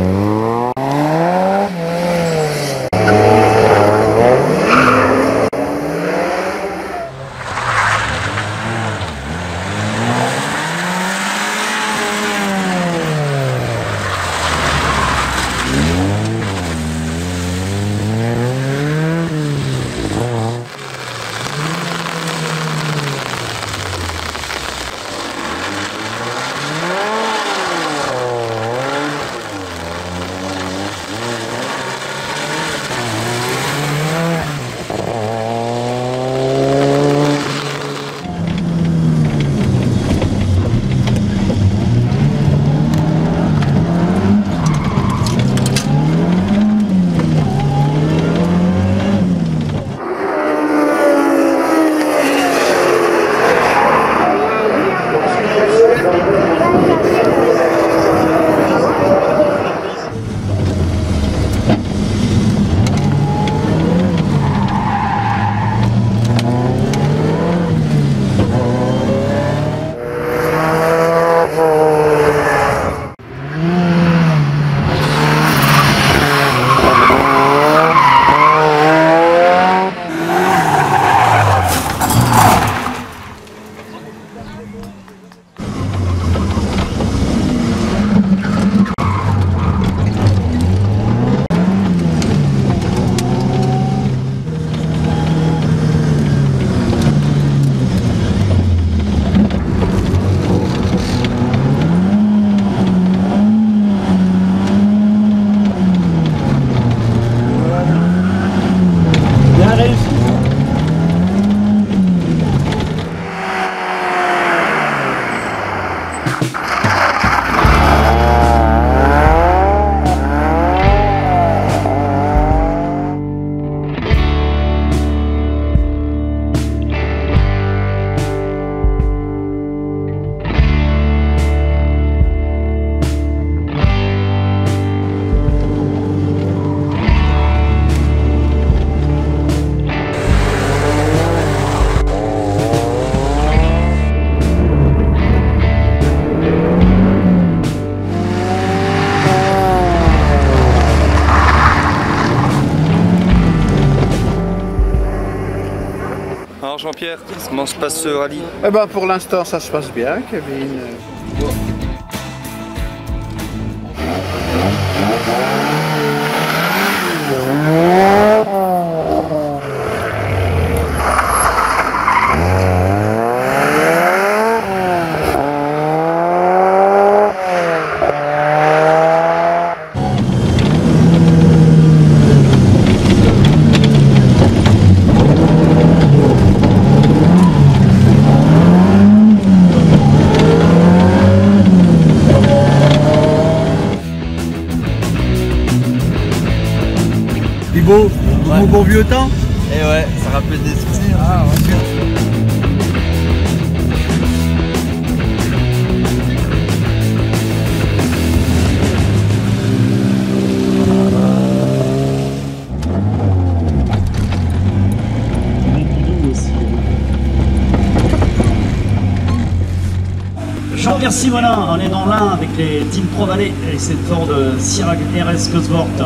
Mm-hmm. Pierre, comment se passe ce rallye? Eh ben, pour l'instant, ça se passe bien, Kevin. Thibaut, au bon vieux temps Eh ouais, ça rappelle des souvenirs. Ah, Jean-Pierre Simonin, on est dans l'un avec les Team Pro Valley et cette Ford Sierra RS Cosworth.